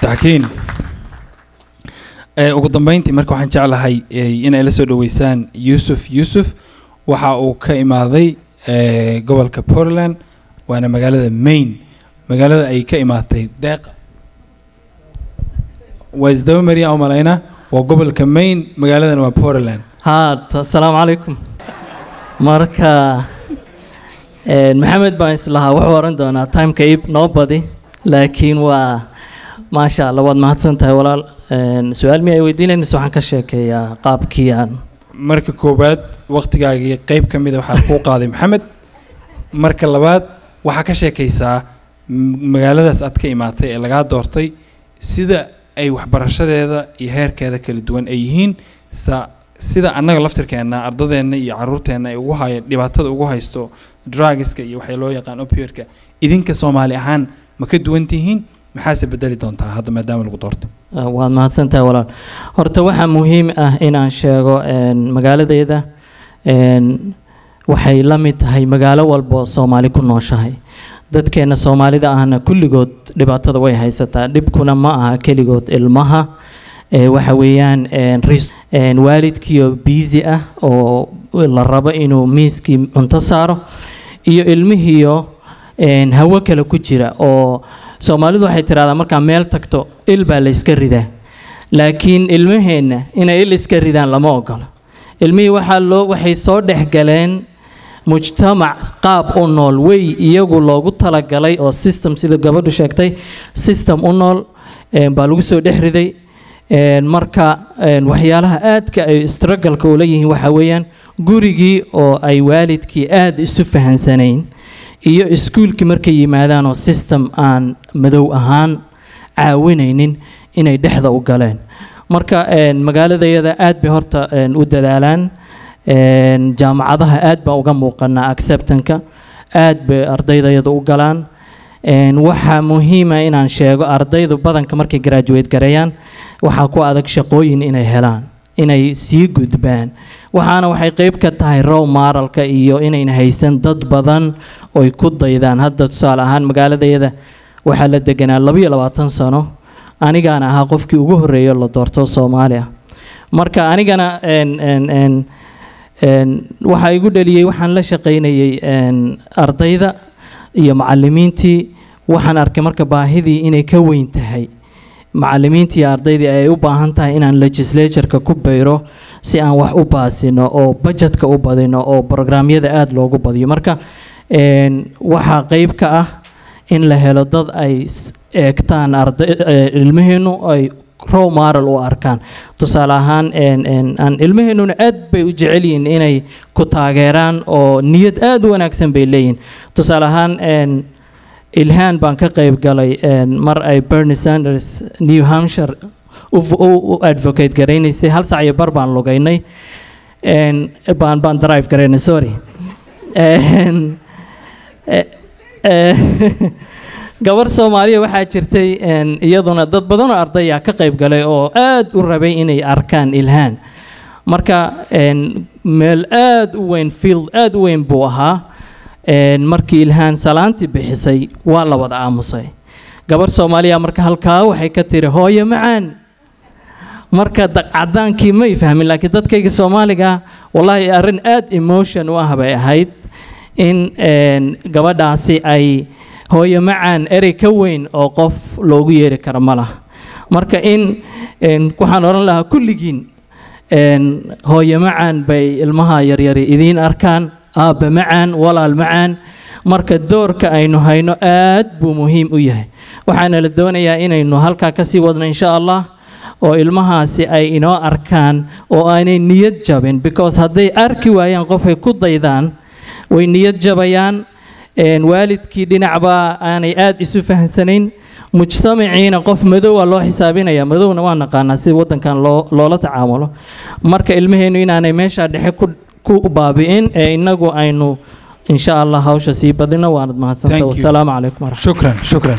taxkiin Eh, ugu dambeyntii marka waxaan jeclahay eh, inay la soo dhoweysaan yuusuf. Yuusuf waxa uu ka imaaday eh, gobolka portland waana magaalada maine. Magaalada ay ka imaatay deeqa waa isdaba mariya u waa gobolka maine magaaladana waa portland. Asalaamu calaykum. Marka maxamed baan islahaa wuxuu oran doonaa timeka ib laakiin waa maasha allah waad mahadsan tahay walaal su'aal mi ay weydiinaynaysa waxaan ka sheekeeyaa qaabkii aan marka koowaad waqtigaagii qayb ka mida waxaa kuu qaaday maxamed. Marka labaad waxaa ka sheekaysaa magaaladaas aad ka imaatay ee lagaa doortay sida ay waxbarashadeeda iyo heerkeeda kala duwan ay yihiin sa sida annaga laftirkeenna ardadeenna iyo caruurteenna ay ugu haya dhibaatada ugu haysto drugska iyo waxay loo yaqaan opioidka. Idinka soomaali ahaan ma ka duwan tihiin maxaase bedeli doontaa hadda maadaama lagu doortay Ah, waad mahadsan tahay walaal. Horta waxaa muhiim ah inaan sheego een, waxay la mid tahay magaalo walba oo soomaali ku nooshahay. Dadkeena soomaalida ahna kulligood dhibaatada way haysataa. Dhibkuna ma aha keligood ilmaha. Waxa weeyaan waalidkiioo biisi ah oo la rabo inuu miiskii cunto saaro. Iyo ilmihiiyo hawo kale ku jira oo soomaalidu waxay tidhahdaa markaa meel tagto il baa la ridaa. Laakiin ilmaheenna inay il iska ridaan lama ogolo ilmihii waxaa loo waxay soo dhex galeen mujtamac qaab u nool wey iyagu loogu talagalay oo system sida gabadhu sheegtay system u nool baa lagu soo dhex riday. Marka waxyaalaha aadka ay struggle-ka ula yihiin waxaa weeyaan gurigii oo ay waalidkii aada isu fahansanayn iyo iskuulkii markay yimaadaan oo system aan madow ahaan caawinaynin inay dhexda u galeen. Marka magaaladayada aad bay horta u dadaalaan. Jaamacadaha aad baa uga muuqanaa acceptanka aad bay ardaydayada u galaan. Waxaa muhiima inaan sheego ardaydu badanka markay graduate gareeyaan waxaa ku adag shaqooyin inay helaan inay sii gudbaan. Waxaana waxay qayb ka tahay row maaralka iyo inayna haysan dad badan oy ku daydaan. Hadda tusaale ahaan magaaladayada waxaa la deganaa labayo labaatan sano. Anigaana ahaa qofkii ugu horreeyo la doorto soomaali ah marka anigana waxaa igu dhaliyey waxaan la shaqaynayay een, ardayda iyo macallimiintii. Waxaan arkay marka baahidii inay ka weyn tahay. Macallimiintii iyo ardaydii ay u baahan tahay inaan legislatureka ku bayro si aan wax u baasino oo budgetka u badino oo programyada aada loogu badiyo. Marka waxaa qayb ka ah in la helo dad ay eegtaan arday eh, ilmaheenu ay row moral u arkaan. Tusaale ahaan aan ilmaheennuna aad bay u jecel yihiin inay ku taageeraan oo niyad aada u wanaagsan bay leeyihiin tusaale ahaan ilhaan baan ka qayb galay mar ay bernie sanders new hampshire u, advocate garaynaysay hal sac iyo bar baan lugaynay. Baan baan drive garaynay sorry gabar soomaaliya waxaa jirtay iyaduna dad badan oo ardaya ka qayb galay oo aad u rabay inay arkaan ilhaan. Marka meel aad u weyn field aad u weyn buu ahaa. Markii ilhaan salaantii bixisay waa la wada aamusay. Gabar soomaaliya marka halkaa waxay ka tiri hooyo macaan marka da- cadaankii may fahmin laakiin dadkayga soomaaliga wallaahi arrin aad emotion u ah bay ahayd in gabadhaasi ay hooyo macaan erey ka weyn oo qof loogu yeeri karo ma laha. Marka in waxaan odhan lahaa kulligiin hooyo macaan bay ilmaha yaryari idiin arkaan aabba macaan walaal macaan. Marka doorka aynu hayno aad buu muhiim u yahay. Waxaana la doonayaa inaynu halkaa ka sii wadno insha allah oo ilmahaasi ay inoo arkaan oo aanay niyad jabin because hadday arki waayaan qofay ku daydaan way niyad jabayaan waalidkii dhinacbaa aanay aad isu fahamsanayn. Mujtamaciina qof madowa loo xisaabinaya. Madowna waa naqaanaa si wadankan loo loola tacaamulo marka ilmaheennu inaanay meesha dhexe ku baabi'in ee inagu aynu insha allah hawsha sii badino waanad mahadsanta wasalaamu calaykum waraxmat shukran shukran